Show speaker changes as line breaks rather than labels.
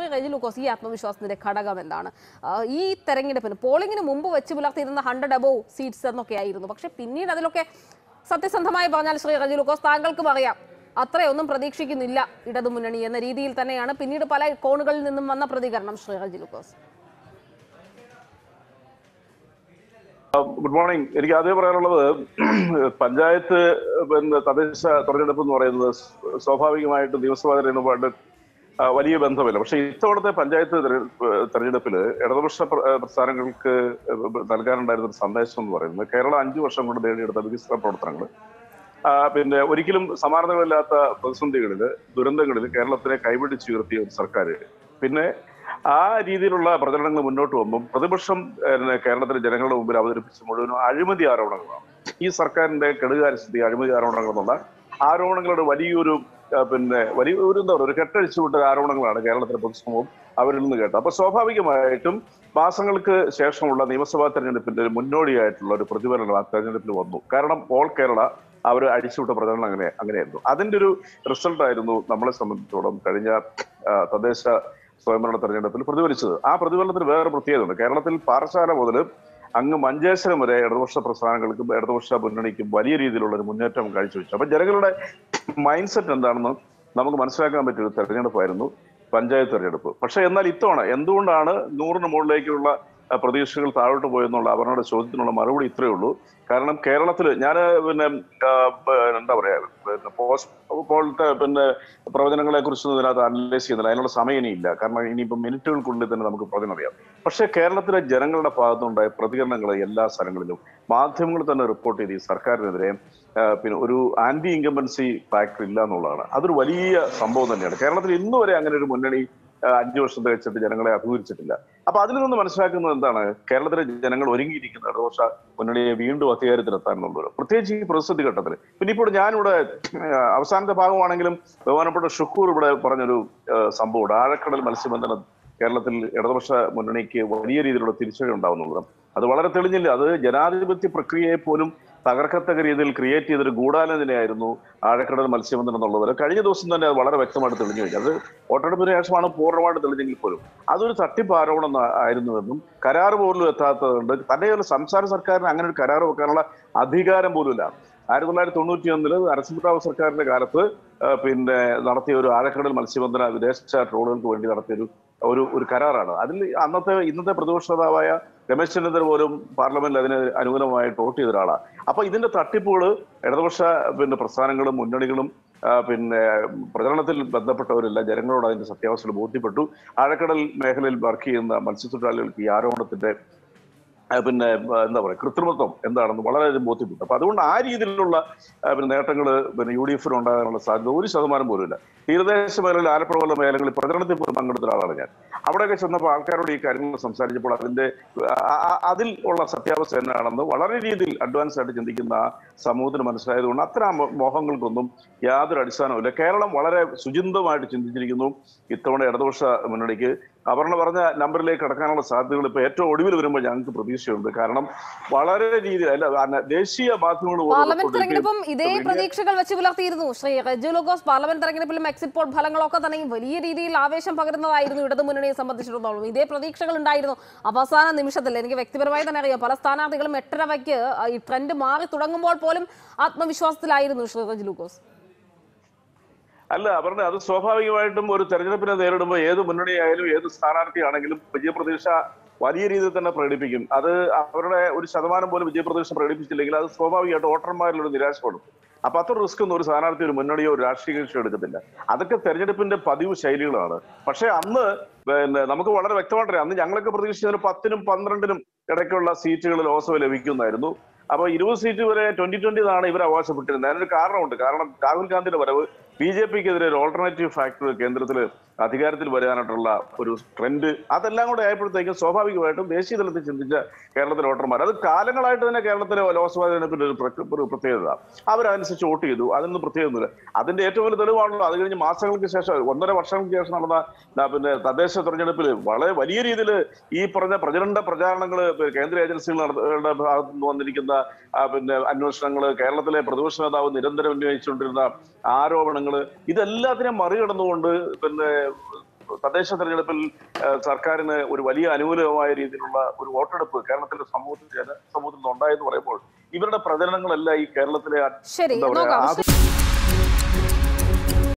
ശ്രീ കഴിഞ്ഞ ലൂക്കോസ് ഈ ആത്മവിശ്വാസത്തിന്റെ ഘടകം എന്താണ്? ഈ തെരഞ്ഞെടുപ്പിന് പോളിംഗിന് മുമ്പ് വെച്ച് പുലർത്തിയിരുന്ന ഹൺഡ്രഡ് അബോവ് സീറ്റ്സ് എന്നൊക്കെ ആയിരുന്നു. പക്ഷെ പിന്നീട് അതിലൊക്കെ സത്യസന്ധമായി പറഞ്ഞാൽ ശ്രീ റജി ലൂക്കോസ് താങ്കൾക്കും അറിയാം. അത്രയൊന്നും പ്രതീക്ഷിക്കുന്നില്ല ഇടതുമുന്നണി എന്ന രീതിയിൽ തന്നെയാണ് പിന്നീട് പല കോണുകളിൽ നിന്നും വന്ന പ്രതികരണം ശ്രീ റജി ലൂക്കോസ്
ഗുഡ് മോർണിംഗ്. എനിക്ക് ആദ്യം പറയാനുള്ളത് പഞ്ചായത്ത് പിന്നെ തദ്ദേശ തെരഞ്ഞെടുപ്പ് എന്ന് പറയുന്നത് സ്വാഭാവികമായിട്ട് നിയമസഭാ തെരഞ്ഞെടുപ്പുമായിട്ട് ആ, വലിയ ബന്ധമില്ല. പക്ഷെ ഇത്തവണത്തെ പഞ്ചായത്ത് തെരഞ്ഞെടുപ്പിൽ ഇടതുപക്ഷ പ്രസ്ഥാനങ്ങൾക്ക് നൽകാനുണ്ടായിരുന്ന ഒരു സന്ദേശം എന്ന് പറയുന്നത് കേരളം അഞ്ചു വർഷം കൊണ്ട് നേടിയെടുത്ത വികസന പ്രവർത്തനങ്ങൾ പിന്നെ ഒരിക്കലും സമാനതകളില്ലാത്ത പ്രതിസന്ധികളിൽ ദുരന്തങ്ങളിൽ കേരളത്തിനെ കൈപിടിച്ചുയർത്തിയ ഒരു സർക്കാർ പിന്നെ ആ രീതിയിലുള്ള പ്രചരണങ്ങൾ മുന്നോട്ട് പോകുമ്പം പ്രതിപക്ഷം കേരളത്തിലെ ജനങ്ങളുടെ മുമ്പിൽ അവതരിപ്പിച്ച മുഴുവനും അഴിമതി ആരോപണങ്ങളാണ്. ഈ സർക്കാരിന്റെ കെടുകാര്യസ്ഥിതി അഴിമതി ആരോപണങ്ങൾ എന്നുള്ള ആരോപണങ്ങളുടെ വലിയൊരു പിന്നെ വലിയ ഒരു എന്താ പറയുക ഒരു കെട്ടഴിച്ചു വിട്ട ആരോപണങ്ങളാണ് കേരളത്തിലെ പൊതുസമൂഹം അവരിൽ നിന്ന് കേട്ടത്. അപ്പൊ സ്വാഭാവികമായിട്ടും മാസങ്ങൾക്ക് ശേഷമുള്ള നിയമസഭാ തെരഞ്ഞെടുപ്പിന്റെ ഒരു മുന്നോടിയായിട്ടുള്ള ഒരു പ്രതിഫലനം ആ തെരഞ്ഞെടുപ്പിൽ വന്നു. കാരണം ഓൾ കേരള അവർ അടിച്ചുവിട്ട പ്രചരണം അങ്ങനെ അങ്ങനെയായിരുന്നു. അതിന്റെ ഒരു റിസൾട്ട് ആയിരുന്നു നമ്മളെ സംബന്ധിച്ചിടത്തോളം കഴിഞ്ഞ തദ്ദേശ സ്വയംഭരണ തെരഞ്ഞെടുപ്പിൽ പ്രതിഫലിച്ചത്. ആ പ്രതിഫലനത്തിന് വേറെ പ്രത്യേകതയുണ്ട്. കേരളത്തിൽ പാറശാല മുതൽ അങ്ങ് മഞ്ചേശ്വരം വരെ ഇടതുപക്ഷ പ്രസ്ഥാനങ്ങൾക്കും ഇടതുപക്ഷ മുന്നണിക്കും വലിയ രീതിയിലുള്ള ഒരു മുന്നേറ്റം കാഴ്ചവെച്ചു. അപ്പൊ ജനങ്ങളുടെ മൈൻഡ് സെറ്റ് എന്താണെന്ന് നമുക്ക് മനസ്സിലാക്കാൻ പറ്റിയ ഒരു തെരഞ്ഞെടുപ്പായിരുന്നു പഞ്ചായത്ത് തെരഞ്ഞെടുപ്പ്. പക്ഷെ എന്നാൽ ഇത്തവണ എന്തുകൊണ്ടാണ് നൂറിന് മുകളിലേക്കുള്ള പ്രതീക്ഷകൾ താഴോട്ട് പോയെന്നുള്ള അവരുടെ ചോദ്യത്തിനുള്ള മറുപടി ഇത്രയേ ഉള്ളൂ. കാരണം കേരളത്തിൽ ഞാൻ പിന്നെ എന്താ പറയാ പിന്നെ പോസ്റ്റ് പോലത്തെ പിന്നെ പ്രവചനങ്ങളെ കുറിച്ചൊന്നും ഇതിനകത്ത് അനലൈസ് ചെയ്യുന്നില്ല. അതിനുള്ള സമയം ഇനിയില്ല. കാരണം ഇനിയിപ്പോൾ മിനിറ്റുകൾക്കുള്ളിൽ തന്നെ നമുക്ക് പ്രവചനം അറിയാം. പക്ഷേ കേരളത്തിലെ ജനങ്ങളുടെ ഭാഗത്തുണ്ടായ പ്രതികരണങ്ങൾ എല്ലാ സ്ഥലങ്ങളിലും മാധ്യമങ്ങൾ തന്നെ റിപ്പോർട്ട് ചെയ്ത് ഈ സർക്കാരിനെതിരെ പിന്നെ ഒരു ആന്റി ഇൻകംബൻസി ഫാക്ടർ ഇല്ല എന്നുള്ളതാണ്. അതൊരു വലിയ സംഭവം തന്നെയാണ്. കേരളത്തിൽ ഇന്നുവരെ അങ്ങനെ ഒരു മുന്നണി അഞ്ചു വർഷം തികച്ചിട്ട് ജനങ്ങളെ അഭിമുഖിച്ചിട്ടില്ല അപ്പൊ അതിൽ നിന്ന് മനസ്സിലാക്കുന്നത് എന്താണ്? കേരളത്തിലെ ജനങ്ങൾ ഒരുങ്ങിയിരിക്കുന്ന ഇടതുപക്ഷ മുന്നണിയെ വീണ്ടും അധികാരത്തിലെത്താൻ എന്നുള്ളത് പ്രത്യേകിച്ച് ഈ പ്രതിസന്ധി ഘട്ടത്തിൽ പിന്നെ ഇപ്പോൾ ഞാനിവിടെ അവസാനത്തെ ഭാഗമാണെങ്കിലും ബഹുമാനപ്പെട്ട ഷുക്കൂർ ഇവിടെ പറഞ്ഞൊരു സംഭവമുണ്ട് സംഭവം ആഴക്കടൽ മത്സ്യബന്ധനം കേരളത്തിൽ ഇടതുപക്ഷ മുന്നണിക്ക് വലിയ രീതിയിലുള്ള തിരിച്ചടി ഉണ്ടാവുന്നുള്ളത് അത് വളരെ തെളിഞ്ഞില്ല. അത് ജനാധിപത്യ പ്രക്രിയയെ പോലും തകർക്കത്തക്ക രീതിയിൽ ക്രിയേറ്റ് ചെയ്തൊരു ഗൂഢാലോചനയായിരുന്നു ആഴക്കടൽ മത്സ്യബന്ധനം എന്നുള്ളത്. കഴിഞ്ഞ ദിവസം തന്നെ അത് വളരെ വ്യക്തമായിട്ട് തെളിഞ്ഞു കഴിഞ്ഞു. അത് വോട്ടെടുപ്പിന് ശേഷമാണ് പൂർണമായിട്ട് തെളിഞ്ഞെങ്കിൽ പോലും. അതൊരു തട്ടിപ്പ് ആരോപണം ആയിരുന്നുവെന്നും കരാർ പോലും എത്താത്തതുകൊണ്ട് തന്നെയുള്ള സംസ്ഥാന സർക്കാരിന് അങ്ങനെ ഒരു കരാർ വെക്കാനുള്ള അധികാരം പോലുമില്ല ആയിരത്തി തൊള്ളായിരത്തി തൊണ്ണൂറ്റി ഒന്നിൽ നരസിംഹറാവു സർക്കാരിന്റെ കാലത്ത് പിന്നെ നടത്തിയ ഒരു ആഴക്കടൽ മത്സ്യബന്ധന വിദേശ ട്രോളുകൾക്ക് വേണ്ടി നടത്തിയ ഒരു ഒരു കരാറാണ്. അതിൽ അന്നത്തെ ഇന്നത്തെ പ്രതിപക്ഷ നേതാവായ രമേശ് ചെന്നിത്തല പോലും പാർലമെന്റിൽ അതിന് അനുകൂലമായിട്ട് വോട്ട് ചെയ്ത ഒരാളാണ് അപ്പൊ ഇതിന്റെ തട്ടിപ്പുകൾ ഇടതുപക്ഷ പിന്നെ പ്രസ്ഥാനങ്ങളും മുന്നണികളും പിന്നെ പ്രചരണത്തിൽ ബന്ധപ്പെട്ടവരെല്ലാം ജനങ്ങളോട് അതിന്റെ സത്യാവസ്ഥകൾ ബോധ്യപ്പെട്ടു. ആഴക്കടൽ മേഖലയിൽ വർക്ക് ചെയ്യുന്ന മത്സ്യത്തൊഴിലാളികൾക്ക് ഈ ആരോപണത്തിന്റെ പിന്നെ എന്താ പറയുക കൃത്രിമത്വം എന്താണെന്ന് വളരെയധികം ബോധ്യപ്പെട്ടു. അപ്പൊ അതുകൊണ്ട് ആ രീതിയിലുള്ള പിന്നെ നേട്ടങ്ങൾ പിന്നെ യു ഡി എഫിന് ഉണ്ടാകാനുള്ള സാധ്യത ഒരു ശതമാനം പോലും ഇല്ല തീരദേശ മേഖലയിൽ ആലപ്പുഴ പോലുള്ള മേഖലകളിൽ പ്രചരണത്തിൽ പോലും പങ്കെടുത്ത ഒരാളാണ് ഞാൻ. അവിടെയൊക്കെ ചെന്നപ്പോൾ ആൾക്കാരോട് ഈ കാര്യങ്ങൾ സംസാരിച്ചപ്പോൾ അതിന്റെ അതിൽ ഉള്ള സത്യാവസ്ഥ എന്നാണെന്ന് വളരെ രീതിയിൽ അഡ്വാൻസ് ആയിട്ട് ചിന്തിക്കുന്ന സമൂഹത്തിന് മനസ്സിലായതുകൊണ്ട് അത്തരം മോഹങ്ങൾക്കൊന്നും യാതൊരു അടിസ്ഥാനവുമില്ല കേരളം വളരെ സുചിന്തമായിട്ട് ചിന്തിച്ചിരിക്കുന്നു ഇത്തവണ ഇടതുപക്ഷ മുന്നണിക്ക്. അപർണ പറഞ്ഞ നമ്പറിലേക്ക് കടക്കാനുള്ള സാധ്യതകൾ ഇപ്പൊ ഏറ്റവും ഒടുവിൽ വരുമ്പോൾ ഞങ്ങൾക്ക് പ്രതീക്ഷയുണ്ട്. കാരണം വളരെ രീതിയിൽ അല്ല ദേശീയ മാധ്യമങ്ങൾ
പാർലമെന്റ് തെരഞ്ഞെടുപ്പും ഇതേ പ്രതീക്ഷകൾ വെച്ച് പുലർത്തിയിരുന്നു. ശ്രീ റെജു ലോഗോസ് പാർലമെന്റ് തെരഞ്ഞെടുപ്പിലും എക്സിറ്റ് പോൾ ഫലങ്ങളൊക്കെ തന്നെ വലിയ രീതിയിൽ ആവേശം പകരുന്നതായിരുന്നു ഇടതുമുന്നണിയെ സംബന്ധിച്ചിടത്തോളം ഇതേ പ്രതീക്ഷകൾ ഉണ്ടായിരുന്നു. അവസാന നിമിഷത്തിൽ എനിക്ക് വ്യക്തിപരമായി തന്നെ അറിയാം. പല സ്ഥാനാർത്ഥികളും എട്ടരവയ്ക്ക് ഈ ട്രെൻഡ് മാറി തുടങ്ങുമ്പോൾ പോലും ആത്മവിശ്വാസത്തിലായിരുന്നു ശ്രീ റെജു ലൂക്കോസ്.
അല്ല പറഞ്ഞ അത് സ്വാഭാവികമായിട്ടും ഒരു തെരഞ്ഞെടുപ്പിനെ നേരിടുമ്പോൾ ഏത് മുന്നണിയായാലും ഏത് സ്ഥാനാർത്ഥിയാണെങ്കിലും വിജയപ്രതീക്ഷ വലിയ രീതിയിൽ തന്നെ പ്രകടിപ്പിക്കും. അത് അവരുടെ ഒരു ശതമാനം പോലും വിജയപ്രതീക്ഷ പ്രകടിപ്പിച്ചില്ലെങ്കിൽ അത് സ്വാഭാവികമായിട്ട് വോട്ടർമാരിലൊരു നിരാശ കൊടുക്കും അപ്പൊ അത്ര റിസ്ക് ഒന്നും ഒരു സ്ഥാനാർത്ഥി ഒരു മുന്നണിയോ ഒരു രാഷ്ട്രീയ കക്ഷിയോ എടുക്കത്തില്ല. അതൊക്കെ തെരഞ്ഞെടുപ്പിന്റെ പതിവ് ശൈലികളാണ്. പക്ഷെ അന്ന് പിന്നെ നമുക്ക് വളരെ വ്യക്തമായിട്ടറിയാം അന്ന് ഞങ്ങളൊക്കെ പ്രതീക്ഷിച്ചതിന് പത്തിനും പന്ത്രണ്ടിനും ഇടയ്ക്കുള്ള സീറ്റുകൾ ലോക്സഭ ലഭിക്കുമായിരുന്നു അപ്പൊ ഇരുപത് സീറ്റ് വരെ ട്വന്റി ട്വന്റി എന്നാണ് ഇവർ അവകാശപ്പെട്ടിരുന്നത്. അതിനൊരു കാരണമുണ്ട്. കാരണം രാഹുൽ ഗാന്ധിയുടെ വരവ് ബി ജെ പിക്കെതിരെ ഒരു ഓൾട്ടർനേറ്റീവ് ഫാക്ടർ കേന്ദ്രത്തിൽ അധികാരത്തിൽ വരാനായിട്ടുള്ള ഒരു ട്രെൻഡ് അതെല്ലാം കൂടെ ആയപ്പോഴത്തേക്കും സ്വാഭാവികമായിട്ടും ദേശീയ തലത്തിൽ ചിന്തിച്ച കേരളത്തിലെ വോട്ടർമാർ. അത് കാലങ്ങളായിട്ട് തന്നെ കേരളത്തിലെ ലോക്സഭാ തെരഞ്ഞെടുപ്പിന്റെ ഒരു പ്രത്യേകത. അവരനുസരിച്ച് വോട്ട് ചെയ്തു. അതിനൊന്നും പ്രത്യേകമൊന്നുമില്ല അതിന്റെ ഏറ്റവും വലിയ തെളിവാണല്ലോ. അത് കഴിഞ്ഞ് മാസങ്ങൾക്ക് ശേഷം ഒന്നര വർഷങ്ങൾക്ക് ശേഷം നടന്ന പിന്നെ തദ്ദേശ തെരഞ്ഞെടുപ്പിൽ വളരെ വലിയ രീതിയിൽ ഈ പറഞ്ഞ പ്രചരണ പ്രചാരണങ്ങൾ കേന്ദ്ര ഏജൻസികളുടെ ഭാഗത്തു നിന്ന് വന്നിരിക്കുന്ന പിന്നെ അന്വേഷണങ്ങൾ കേരളത്തിലെ പ്രതിപക്ഷ നേതാവ് നിരന്തരം ഉന്നയിച്ചുകൊണ്ടിരുന്ന ആരോപണങ്ങൾ ഇതെല്ലാത്തിനെയും മറികടന്നുകൊണ്ട് പിന്നെ തദ്ദേശ തെരഞ്ഞെടുപ്പിൽ സർക്കാരിന് ഒരു വലിയ അനുകൂലമായ രീതിയിലുള്ള ഒരു വോട്ടെടുപ്പ് കേരളത്തിലെ സമൂഹത്തിൽ ജനസമൂഹത്തിൽ ഉണ്ടായെന്ന് പറയുമ്പോൾ ഇവരുടെ പ്രചരണങ്ങളെല്ലാം ഈ കേരളത്തിലെ